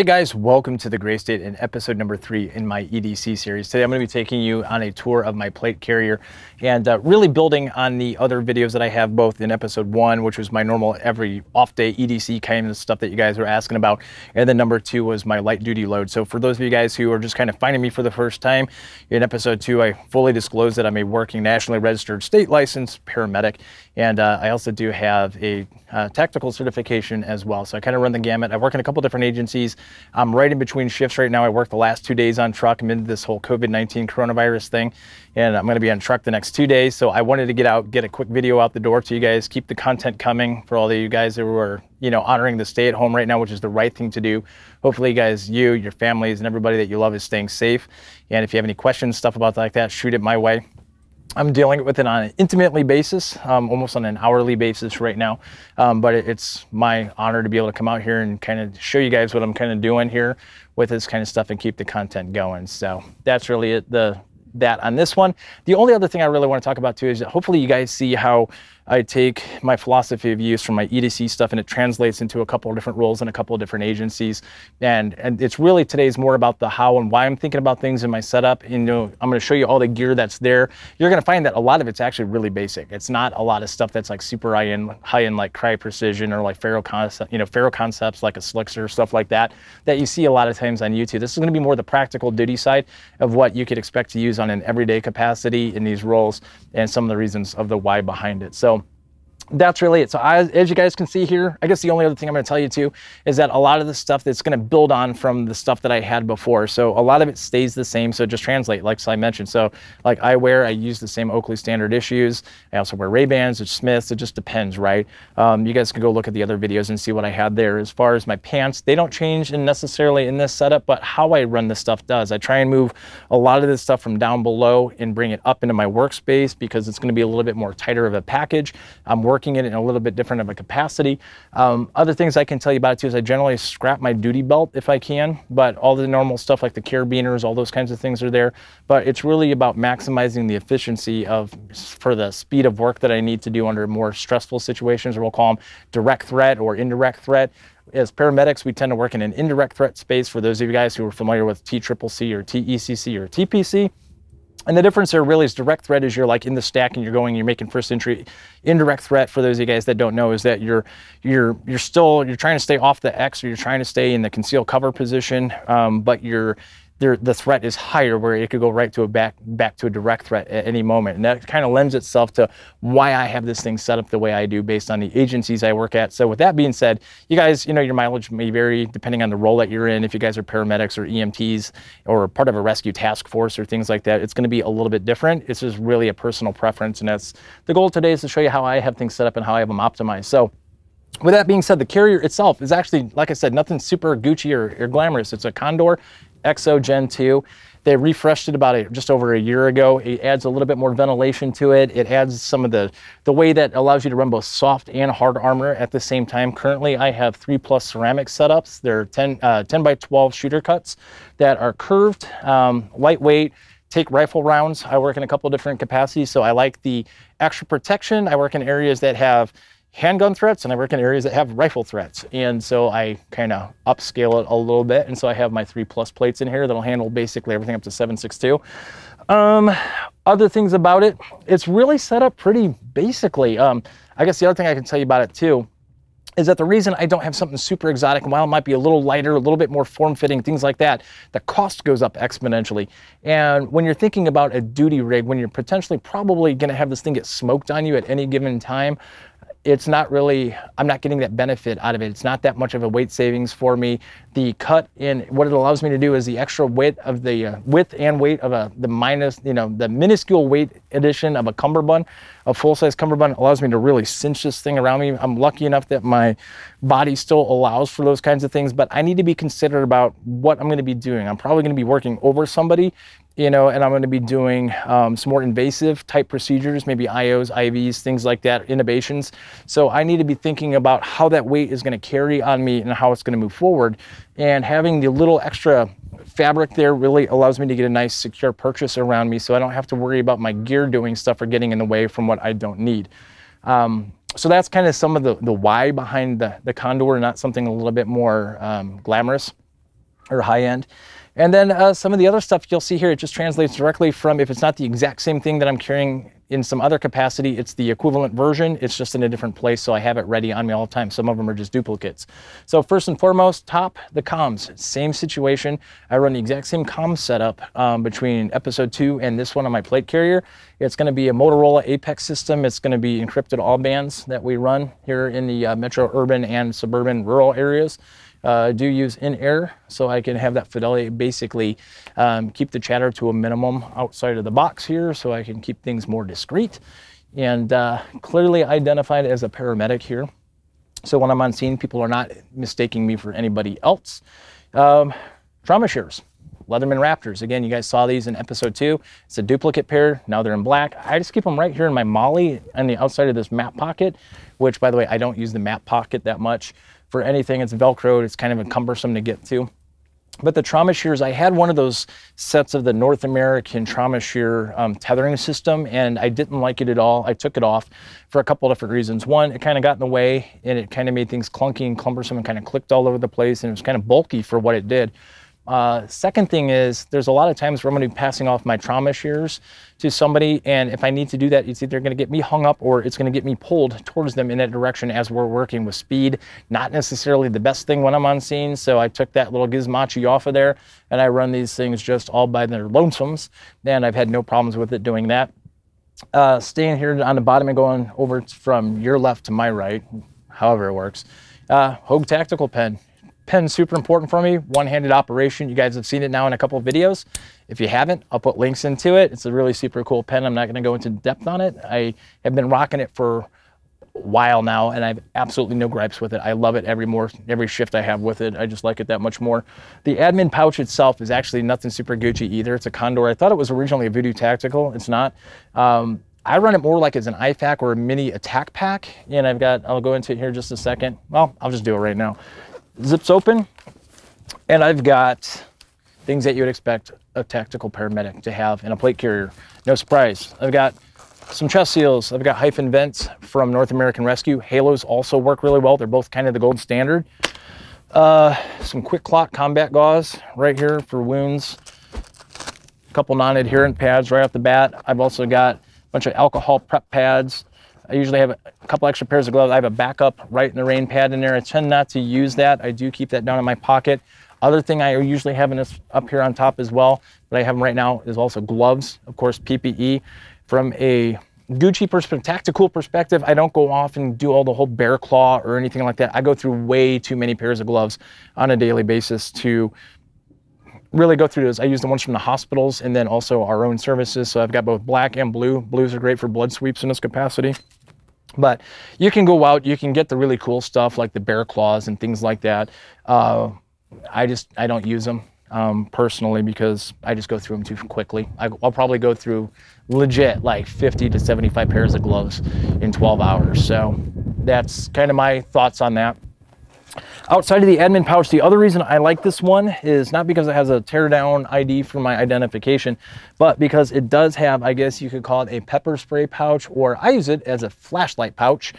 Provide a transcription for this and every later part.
Hey guys, welcome to the Grey State and episode number three in my EDC series. Today I'm going to be taking you on a tour of my plate carrier and uh, really building on the other videos that I have both in episode one, which was my normal every off day EDC kind of stuff that you guys were asking about. And then number two was my light duty load. So for those of you guys who are just kind of finding me for the first time, in episode two, I fully disclose that I'm a working nationally registered state licensed paramedic. And uh, I also do have a uh, tactical certification as well. So I kind of run the gamut. I work in a couple different agencies. I'm right in between shifts right now. I worked the last two days on truck. I'm into this whole COVID-19 coronavirus thing, and I'm going to be on truck the next two days. So I wanted to get out, get a quick video out the door to you guys, keep the content coming for all of you guys who are, you know, honoring the stay at home right now, which is the right thing to do. Hopefully, you guys, you, your families, and everybody that you love is staying safe. And if you have any questions, stuff about like that, shoot it my way. I'm dealing with it on an intimately basis, um, almost on an hourly basis right now. Um, but it, it's my honor to be able to come out here and kind of show you guys what I'm kind of doing here with this kind of stuff and keep the content going. So that's really it, the that on this one. The only other thing I really want to talk about too is that hopefully you guys see how I take my philosophy of use from my EDC stuff and it translates into a couple of different roles in a couple of different agencies. And, and it's really today's more about the how and why I'm thinking about things in my setup. And, you know, I'm going to show you all the gear that's there. You're going to find that a lot of it's actually really basic. It's not a lot of stuff that's like super high end, high end like Crye Precision or like Ferro concept, you know, Ferro concepts like a Slickster, stuff like that, that you see a lot of times on YouTube. This is going to be more the practical duty side of what you could expect to use on an everyday capacity in these roles and some of the reasons of the why behind it. So that's really it. So I, as you guys can see here, I guess the only other thing I'm going to tell you too is that a lot of the stuff that's going to build on from the stuff that I had before. So a lot of it stays the same. So just translate, like I mentioned. So like I wear, I use the same Oakley standard issues. I also wear Ray-Bans or Smiths. It just depends, right? Um, you guys can go look at the other videos and see what I had there. As far as my pants, they don't change necessarily in this setup, but how I run this stuff does. I try and move a lot of this stuff from down below and bring it up into my workspace because it's going to be a little bit more tighter of a package. I'm working working it in a little bit different of a capacity. Um, other things I can tell you about it too is I generally scrap my duty belt if I can, but all the normal stuff like the carabiners, all those kinds of things are there. But it's really about maximizing the efficiency of for the speed of work that I need to do under more stressful situations, or we'll call them direct threat or indirect threat as paramedics, we tend to work in an indirect threat space. For those of you guys who are familiar with TCCC or TECC or TPC, and the difference there really is direct threat is you're like in the stack and you're going, you're making first entry. Indirect threat, for those of you guys that don't know, is that you're you're you're still you're trying to stay off the X or you're trying to stay in the conceal cover position, um, but you're there, the threat is higher where it could go right to a back back to a direct threat at any moment. And that kind of lends itself to why I have this thing set up the way I do based on the agencies I work at. So with that being said, you guys, you know, your mileage may vary depending on the role that you're in. If you guys are paramedics or EMTs or part of a rescue task force or things like that, it's going to be a little bit different. It's just really a personal preference. And that's the goal today is to show you how I have things set up and how I have them optimized. So with that being said, the carrier itself is actually, like I said, nothing super Gucci or, or glamorous. It's a Condor EXO Gen 2. They refreshed it about a, just over a year ago. It adds a little bit more ventilation to it. It adds some of the, the way that allows you to run both soft and hard armor at the same time. Currently, I have three plus ceramic setups. They're 10, uh, 10 by 12 shooter cuts that are curved, um, lightweight, take rifle rounds. I work in a couple different capacities, so I like the extra protection. I work in areas that have handgun threats and I work in areas that have rifle threats. And so I kind of upscale it a little bit. And so I have my three plus plates in here that'll handle basically everything up to 762. Um, other things about it, it's really set up pretty basically. Um, I guess the other thing I can tell you about it too is that the reason I don't have something super exotic, and while it might be a little lighter, a little bit more form-fitting, things like that, the cost goes up exponentially. And when you're thinking about a duty rig, when you're potentially probably gonna have this thing get smoked on you at any given time, it's not really, I'm not getting that benefit out of it. It's not that much of a weight savings for me. The cut in, what it allows me to do is the extra weight of the uh, width and weight of a, the minus, you know, the minuscule weight addition of a cummerbund, a full-size cummerbund allows me to really cinch this thing around me. I'm lucky enough that my body still allows for those kinds of things, but I need to be considerate about what I'm gonna be doing. I'm probably gonna be working over somebody you know, and I'm going to be doing um, some more invasive type procedures, maybe IOs, IVs, things like that, innovations. So I need to be thinking about how that weight is going to carry on me and how it's going to move forward. And having the little extra fabric there really allows me to get a nice secure purchase around me so I don't have to worry about my gear doing stuff or getting in the way from what I don't need. Um, so that's kind of some of the, the why behind the, the Condor, not something a little bit more um, glamorous. or high end. And then uh, some of the other stuff you'll see here, it just translates directly from, if it's not the exact same thing that I'm carrying in some other capacity, it's the equivalent version. It's just in a different place, so I have it ready on me all the time. Some of them are just duplicates. So first and foremost, top, the comms. Same situation. I run the exact same comms setup um, between episode two and this one on my plate carrier. It's gonna be a Motorola Apex system. It's gonna be encrypted all bands that we run here in the uh, metro urban and suburban rural areas uh, do use in-air so I can have that fidelity basically um, keep the chatter to a minimum outside of the box here so I can keep things more discreet and uh, clearly identified as a paramedic here. So when I'm on scene, people are not mistaking me for anybody else. Um, trauma shears, Leatherman Raptors. Again, you guys saw these in episode two. It's a duplicate pair. Now they're in black. I just keep them right here in my MOLLE on the outside of this map pocket, which by the way, I don't use the map pocket that much for anything. It's Velcro. It's kind of cumbersome to get to. But the trauma shears, I had one of those sets of the North American trauma shear um, tethering system, and I didn't like it at all. I took it off for a couple different reasons. One, it kind of got in the way, and it kind of made things clunky and cumbersome and kind of clicked all over the place, and it was kind of bulky for what it did. Uh, second thing is there's a lot of times where I'm going to be passing off my trauma shears to somebody, and if I need to do that, it's either going to get me hung up or it's going to get me pulled towards them in that direction as we're working with speed. Not necessarily the best thing when I'm on scene, so I took that little gizmachi off of there, and I run these things just all by their lonesomes, and I've had no problems with it doing that. Uh, staying here on the bottom and going over from your left to my right, however it works. Uh, Hogue Tactical Pen pen super important for me. One-handed operation. You guys have seen it now in a couple videos. If you haven't, I'll put links into it. It's a really super cool pen. I'm not going to go into depth on it. I have been rocking it for a while now, and I have absolutely no gripes with it. I love it every more every shift I have with it. I just like it that much more. The admin pouch itself is actually nothing super Gucci either. It's a Condor. I thought it was originally a Voodoo Tactical. It's not. Um, I run it more like as an IFAK or a mini attack pack. And I've got, I'll go into it here in just a second. Well, I'll just do it right now zips open and I've got things that you would expect a tactical paramedic to have in a plate carrier. No surprise. I've got some chest seals. I've got HyFin Vents from North American Rescue. Halos also work really well. They're both kind of the gold standard. Uh, some QuikClot combat gauze right here for wounds. A couple non-adherent pads right off the bat. I've also got a bunch of alcohol prep pads. I usually have a couple extra pairs of gloves. I have a backup Rite in the Rain pad in there. I tend not to use that. I do keep that down in my pocket. Other thing I usually have in this up here on top as well, but I have them right now, is also gloves. Of course, PPE. From a Gucci perspective, tactical perspective, I don't go off and do all the whole bear claw or anything like that. I go through way too many pairs of gloves on a daily basis to really go through those. I use the ones from the hospitals and then also our own services. So I've got both black and blue. Blues are great for blood sweeps in this capacity. But you can go out, you can get the really cool stuff like the bear claws and things like that. Uh, I just, I don't use them um, personally because I just go through them too quickly. I, will probably go through legit like 50 to 75 pairs of gloves in 12 hours. So that's kind of my thoughts on that. Outside of the admin pouch, the other reason I like this one is not because it has a tear down ID for my identification, but because it does have, I guess you could call it a pepper spray pouch, or I use it as a flashlight pouch.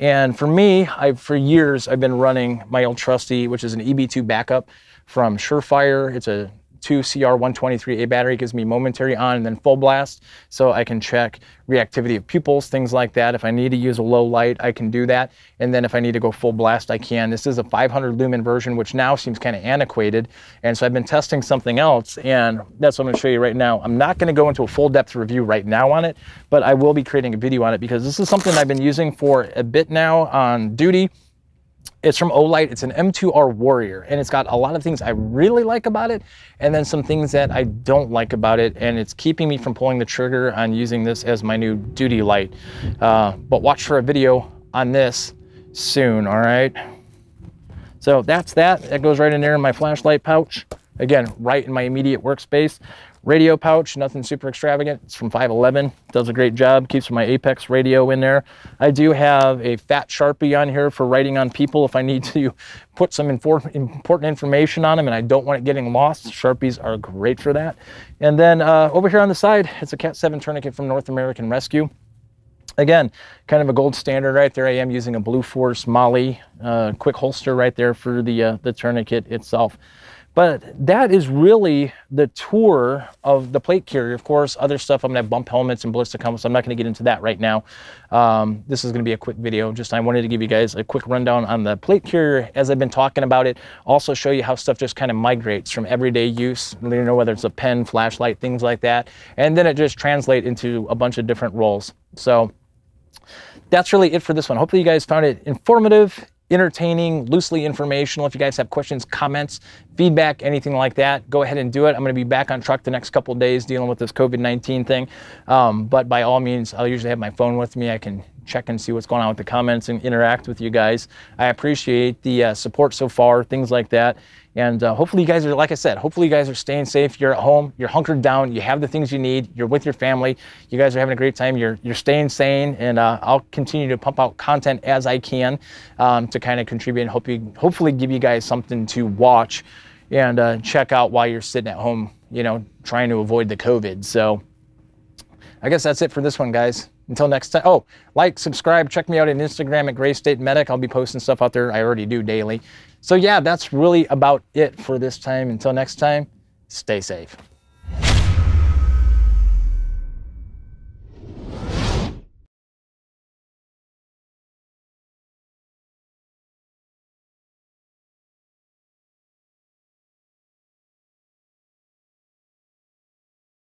And for me, I've for years, I've been running my old trusty, which is an EB2 backup from Surefire. It's a 2 CR123A battery gives me momentary on and then full blast. So I can check reactivity of pupils, things like that. If I need to use a low light, I can do that. And then if I need to go full blast, I can. This is a 500 lumen version, which now seems kind of antiquated. And so I've been testing something else and that's what I'm gonna show you right now. I'm not gonna go into a full depth review right now on it, but I will be creating a video on it because this is something I've been using for a bit now on duty it's from Olight. It's an M2R Warrior, and it's got a lot of things I really like about it, and then some things that I don't like about it, and it's keeping me from pulling the trigger on using this as my new duty light. Uh, but watch for a video on this soon, all right? So that's that. That goes right in there in my flashlight pouch. Again, right in my immediate workspace. Radio pouch, nothing super extravagant. It's from 5.11, does a great job, keeps my Apex radio in there. I do have a fat Sharpie on here for writing on people if I need to put some important information on them and I don't want it getting lost. Sharpies are great for that. And then uh, over here on the side, it's a Cat 7 tourniquet from North American Rescue. Again, kind of a gold standard right there. I am using a Blue Force MOLLE uh, quick holster right there for the, uh, the tourniquet itself. But that is really the tour of the plate carrier. Of course, other stuff, I'm gonna have bump helmets and ballistic helmets. I'm not gonna get into that right now. Um, this is gonna be a quick video. Just I wanted to give you guys a quick rundown on the plate carrier as I've been talking about it. Also show you how stuff just kind of migrates from everyday use, you know, whether it's a pen, flashlight, things like that. And then it just translates into a bunch of different roles. So that's really it for this one. Hopefully you guys found it informative entertaining, loosely informational. If you guys have questions, comments, feedback, anything like that, go ahead and do it. I'm going to be back on truck the next couple days dealing with this COVID-19 thing. Um, but by all means, I'll usually have my phone with me. I can check and see what's going on with the comments and interact with you guys. I appreciate the uh, support so far, things like that. And uh, hopefully you guys are, like I said, hopefully you guys are staying safe. You're at home, you're hunkered down, you have the things you need, you're with your family, you guys are having a great time, you're, you're staying sane, and uh, I'll continue to pump out content as I can um, to kind of contribute and hope you, hopefully give you guys something to watch and uh, check out while you're sitting at home, you know, trying to avoid the COVID. So I guess that's it for this one, guys. Until next time. Oh, like, subscribe, check me out on Instagram at Grey State Medic. I'll be posting stuff out there. I already do daily. So yeah, that's really about it for this time. Until next time, stay safe.